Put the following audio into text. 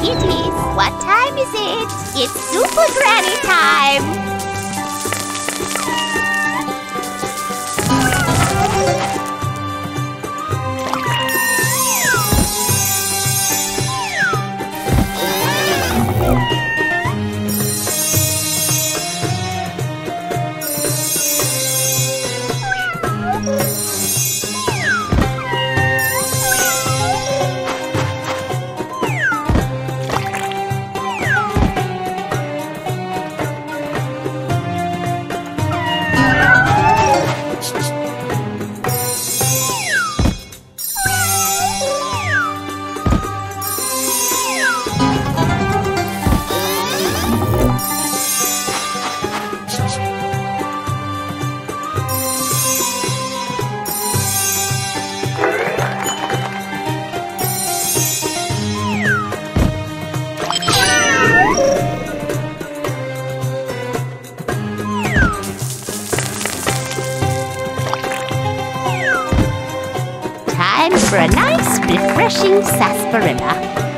kitties, what time is it? It's Super Granny time! Time for a nice, refreshing sarsaparilla.